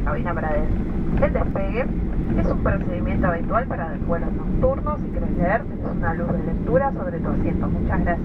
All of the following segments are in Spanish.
cabina para el despegue. Es un procedimiento habitual para vuelos nocturnos. Quieres leer, tienes una luz de lectura sobre tu asiento. Muchas gracias.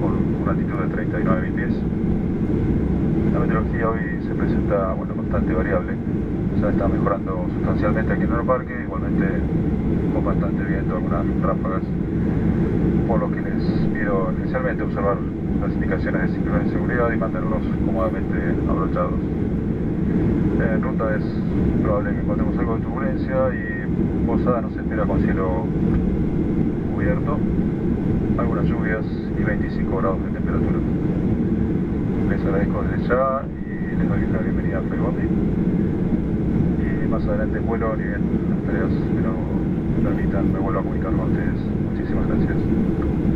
Con una altitud de 39.000 pies. La meteorología hoy se presenta bueno, bastante variable, ya está mejorando sustancialmente aquí en el parque, igualmente con bastante viento, algunas ráfagas por lo que les pido especialmente observar las indicaciones de cinturón de seguridad y mantenerlos cómodamente abrochados. En ruta es probable que encontremos algo de turbulencia y Posada nos espera con cielo cubierto, algunas lluvias y 25 grados de temperatura. Les agradezco desde ya y les doy la bienvenida a Fregondi. Y más adelante vuelo ni bien las tareas me permitan, me vuelvo a comunicar con ustedes. Muchísimas gracias.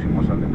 Próximos al